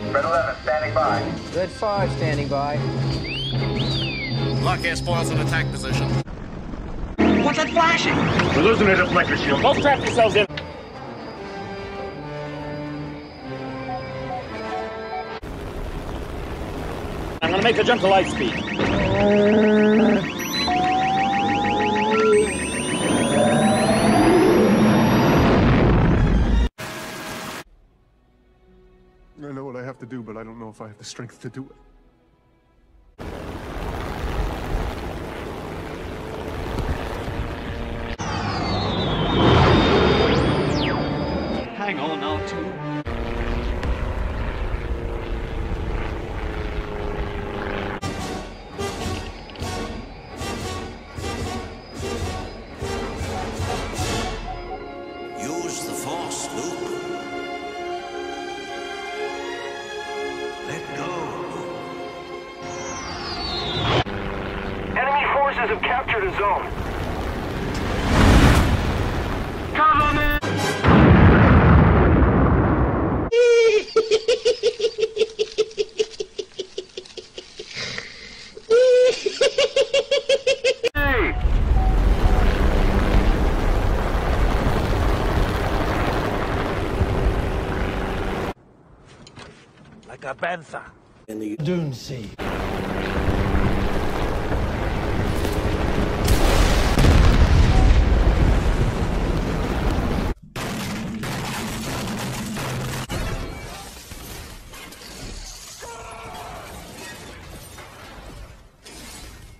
Red 11 standing by. Red 5 standing by. Lock S-foils in attack position. What's that flashing? We're losing a deflector shield. Both trap yourselves in. I'm gonna make a jump to light speed. Have to do, but I don't know if I have the strength to do it. Hang on now, two. Use the Force, Luke. Forces have captured a zone. Hey! Like a panther. In the Dune Sea.